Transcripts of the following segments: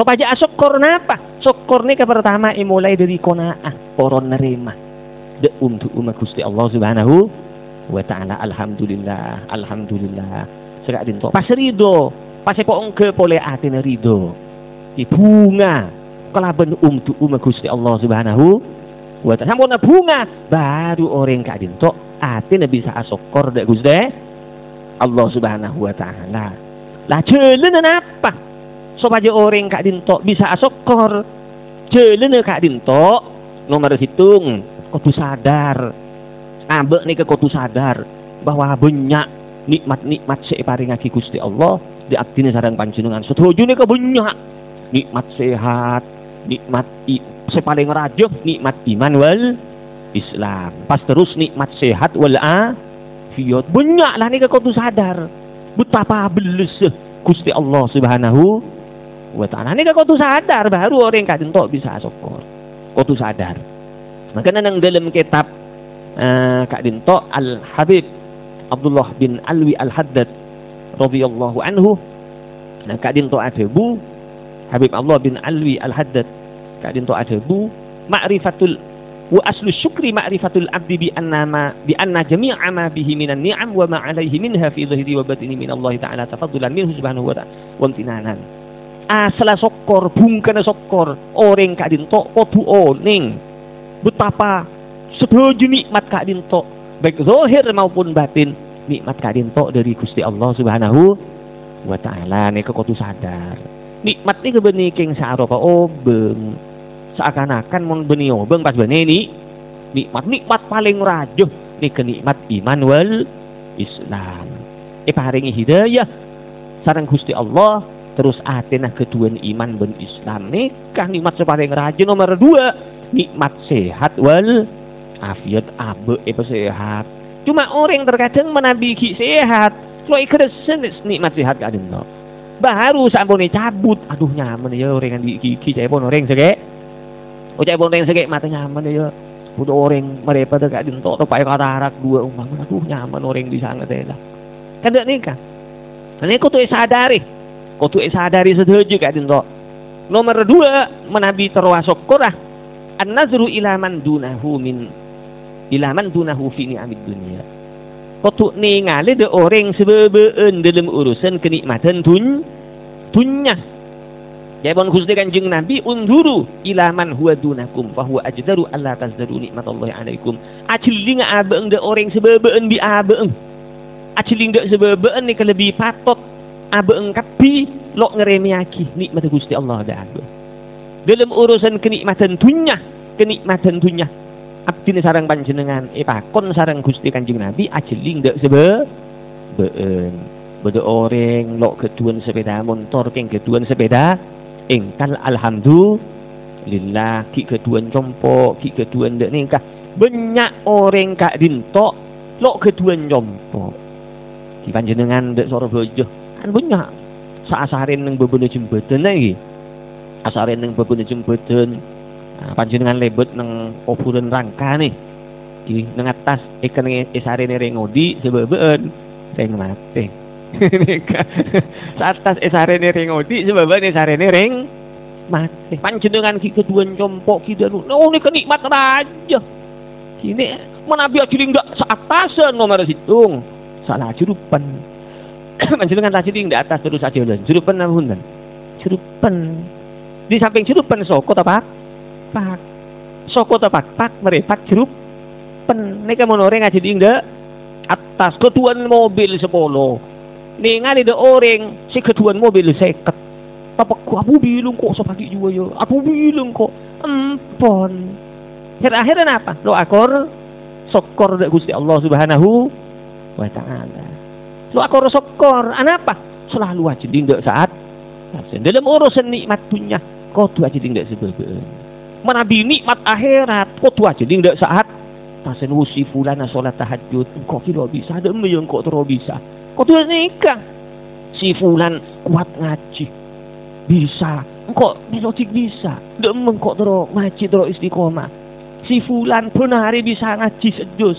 supaya syukur napa? Syukur ni pertama mulai dari konaah poron nerima. De untuk umat Gusti Allah Subhanahu wa taala. Alhamdulillah alhamdulillah. Serak dinto. Pas rido pas po engke pole atine rido. Di bunga kelaban untuk umat Gusti Allah Subhanahu wa taala. Sampun bunga baru orang kak dinto. Atine bisa syukur dek Gusti Allah Subhanahu wa taala. Lah jalan apa supaya orang kak dinto bisa syukur jalan kak dinto nomor hitung. Kudu sadar. Ambek nih kudu sadar. Bahwa banyak nikmat-nikmat separingake Gusti Allah. Di abdine sarang panjenengan. Setuju nih banyak nikmat sehat nikmat i, sepaling rajo nikmat iman wal Islam. Pas terus nikmat sehat wal afiyat banyak lah nih kudu sadar. Betapa beles Gusti Allah Subhanahu wa taala nih kudu sadar baru orang kadang bisa syukur. Kudu sadar. Makanya nang dalam kitab uh, Kak Dinto Al Habib Abdullah bin Alwi Al Haddad radhiyallahu anhu nah Kak Dinto bu. Habib Allah bin Alwi Al Haddad Kak Dinto bu. Ma'rifatul wa aslu syukri ma'rifatul abdi bi anna ma bi anna jami'a ma bihi minan ni'am wa ma alaihi minha fi dhahiri wa batini min Allah taala tafaddulan minhu subhanahu wa ta'ala wa imtinanan asla sokor bungkana sokor. Orang kak dinto kodu oning. Betapa setuju nikmat Kak Dinto baik zahir maupun batin nikmat Kak Dinto dari Gusti Allah Subhanahu wa taala. Nih kok sadar. Nikmat nih kebeni king saroka obeng. Seakan-akan mon beni obeng pas beni ini nikmat nikmat paling rajo nih kenikmat iman wal Islam. Paringi hidayah. Sarang Gusti Allah terus atenah keduan iman ben Islam. Nih nikmat sepaling rajo nomor dua. Nikmat sehat wal afiat abe apa sehat. Cuma orang terkadang menabiki sehat. Lo ikresen nikmat sehat gak ada baru sampun cabut aduh nyaman ya orang yang di gigi cai pun orang sege oh cai orang sege mata nyaman ya. Udah orang mereka tuh gak dinto tuh pakai dua umpang aduh nyaman orang di sana teh lah. Kan tidak nikah? Ini kau tuh sadari kau tuh sadari setuju gak dinto nomor dua menabi terwasok kurah an-nazru ila man dunahu min ilaman dunahu fi ni'amid dunia. Kotu ningali de orang sebebeen dalam urusan kenikmatan dun dunya. Jabon khusdi kanjeng Nabi unduru ilaman huwa dunakum fa huwa ajdaru alla tazdaru nikmatallahi alaikum. Aciling abeeng de orang sebebeen bi abeeng. Aciling de sebebeen ni lebih patot abeeng kapi lok ngeremiaki nikmat Gusti Allah da Dalam urusan kenikmatan dunya, kenikmatan dunya abdi sarang panjenengan eh pakon sarang Gusti Kanjeng Nabi ajeling dak sebe beun beda orang lok keduan sepeda motor keng keduan sepeda. Engkal alhamdulillah ki keduan compo ki keduan dek nikah banyak orang kak dinto lok keduan compo ki panjenengan dek bojo kan banyak saasarin neng bebene jembatan lagi asarin neng bebene jembatan Nah, panjenengan lebet neng opuran rangka nih di neng atas ikan isare nih rengodi sebeben mate. Saat atas isare nih rengodi sebeben isare nih reng mate. Panjenengan ki kedua compok ki danu oh ini kenikmat raja. Sini mana biar jadi enggak seatasan nomor hitung salah jurupan panjenengan tadi di atas terus aja lan jurupan namun jurupan di samping jurupan soko apa pak? Soko tepak pak? Meretak jeruk pen nika monore ngaji dingda atas ketuan mobil sepolo. Ningali de orang si ketuan mobil seket. Apa aku bilang kok sepagi juga ya. Aku bilang kok empon. Akhir-akhirnya apa? Lo akor sokor dek gusti Allah subhanahu wa ta'ala lo akor sokor apa? Selalu aja dingda saat. Dalam urusan nikmat dunia kau tuh aja dingda sebelum menabi nikmat akhirat kok tuh aja tidak saat. Tasen wusi fulana sholat tahajud. Kok kira bisa? Ada yang kok terus bisa? Kok tuh nikah. Si fulan kuat ngaji. Bisa. Kok bilotik bisa. Demeng kok terus ngaji terus istiqomah. Si fulan pun hari bisa ngaji sejus.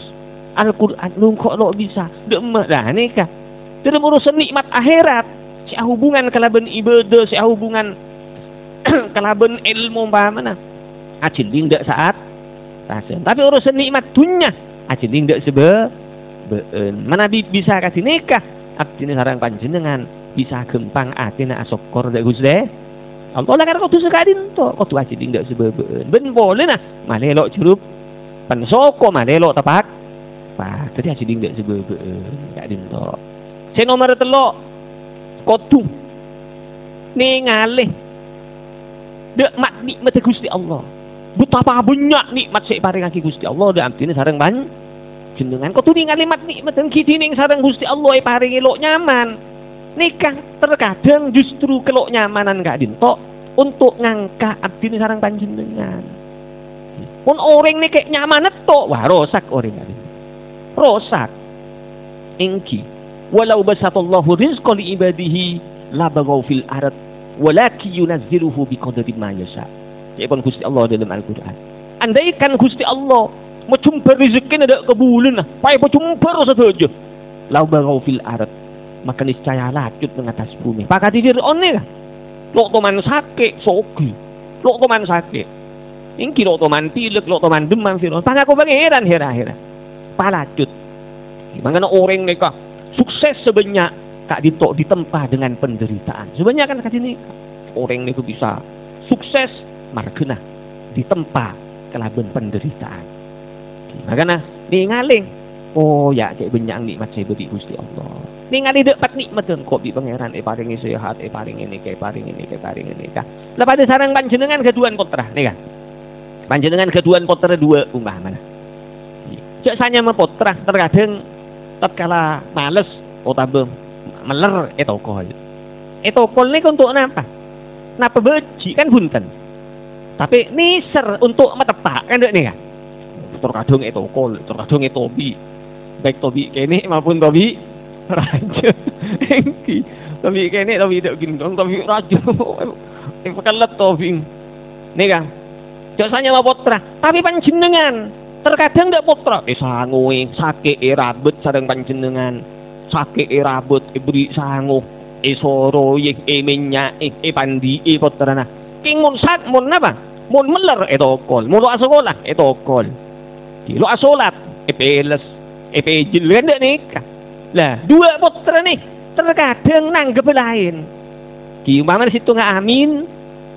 Al-Quran lu kok lo bisa? Demeng dah nikah dalam urusan nikmat akhirat. Si hubungan kalaban ibadah si hubungan kelaben ilmu umpamana ajiling dak saat tasen tapi urusan nikmat dunia ajiling dak sebe beun mana bi bisa kasih nikah? Abdine sarang panjenengan bisa gempang atina asokor dak Gusti Allah lah kan kudu sekadin to kudu ajiling dak sebe beun ben boleh nah. Malelok jerup pensoko malelok tepat pa tadi ajiling dak sebe beun gak dinto saya nomor telok kudu ningali dek mak nikmat Gusti Allah. Betapa banyak nikmat sik paringake Gusti Allah. Dak artine sareng ban jenengan. Kok tuning kalimat nikmat dan kidining sareng Gusti Allah. E paringi lok nyaman. Nikah terkadang justru kelok nyamanan gak dintok. Untuk ngangka artine sareng panjenengan pun orang nih kayak nyaman tok wah rosak orang ini rosak. Ingki walau basatallahu rizqa li ibadihi la bagaw fil ard walaki yunazziluhu biqadri ma yasha. Jawaban Gusti Allah dalam Al-Qur'an. Andaikan Gusti Allah mencumbar rezeki ada kebulan lah, pai mencumbar saja. Lau bagau fil ard, maka niscaya lanjut mengatas bumi. Pakati Fir'aun ni lah. Lok toman sakit, sogi. Lok toman sakit. Ingki lok toman pilek, lok toman demam Fir'aun. Pakak ko pangeran hera-hera. Palajut. Mangana orang kah sukses sebanyak kak ditok ditempa dengan penderitaan. Sebenarnya kan kasih ini orang itu bisa sukses margena ditempa kelaban penderitaan. Makanya ngaling oh ya kayak banyak nikmat saya beri Gusti Allah. Ningali dapat nikmat dan kok bi pangeran eh paring sehat eh paring ini kayak paring ini kayak paring ini kah. Lepas ada sarang panjenengan keduan potra nih kan. Panjenengan keduan potra dua umpah mana. Cek sanya potra terkadang tatkala males otabem meler etokol. Etokol ini untuk apa? Napa beji kan bunten. Tapi niser untuk metepak kan nih kan. Terkadang etokol, terkadang etobi. Baik tobi kene maupun tobi raja. Engki. Tobi kene tobi tidak gendong tobi raja. Pekelet tobi. Nih kan. Jasanya mau potra, tapi panjenengan terkadang tidak potra. Eh sangui sakit eh rabet sareng panjenengan. Sakit e rabut e beri sangu. E soro e e minyak e e pandi e potrana king mun sak mun apa? Mun meler e tokol mun lo sekolah e tokol di lo asolat e peles e pejil. Kan nikah? Lah dua putra nih terkadang nanggep lain. Ki umpama situ nggak amin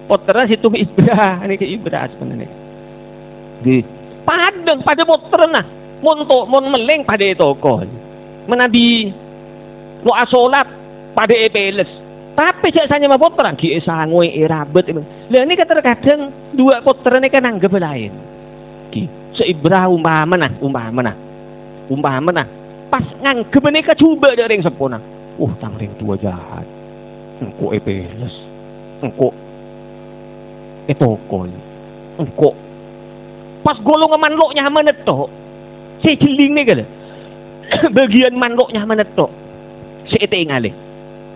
putra situ ibra ini ke sebenarnya. Di padang pada putra nah mun to mun meleng pada tokol menabi lo asolat pada epeles tapi jasanya mau putra ki sangwe irabet lah ini kadang dua putra ini kan anggap lain. Ki seibra umpama nah umpama nah umpama nah pas nganggep ini coba dari yang sempurna. Uh tangring tua jahat. Engko epeles engko etokol engko pas golongan manlok nyaman itu si jeling nih kan bagian manloknya menetok si ete ngali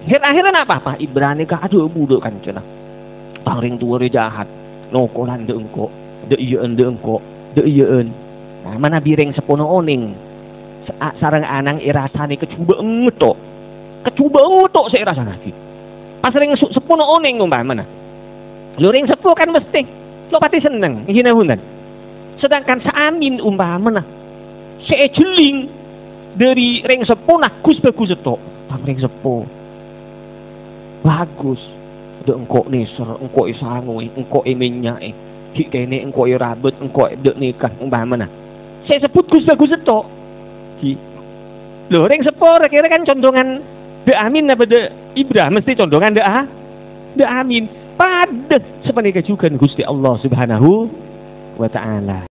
akhir-akhiran apa apa? Ibrani ka aduh budok kan cina paling tua jahat. Nokolan de engko de ieun de engko de ieun nah mana bireng sepono oning. Sarang anang irasani kecuba ngetok kecuba ngetok saya rasa lagi. Pas ring sepono oning umpah mana lu ring sepo kan mesti. Lo pati seneng. Hina hunan sedangkan saamin umpah mana sejeling dari ring sepo nah kus bagus itu tang ring sepo bagus. De engkau neser engkau isangui engkau iminya eh ki kene engkau irabet engkau de nikah umpah mana saya sebut kus bagus itu ki. Lo ring sepo kira kan condongan de amin apa de ibra? Mesti condongan de ah de amin. Pada sepanjang juga Gusti Allah Subhanahu wa taala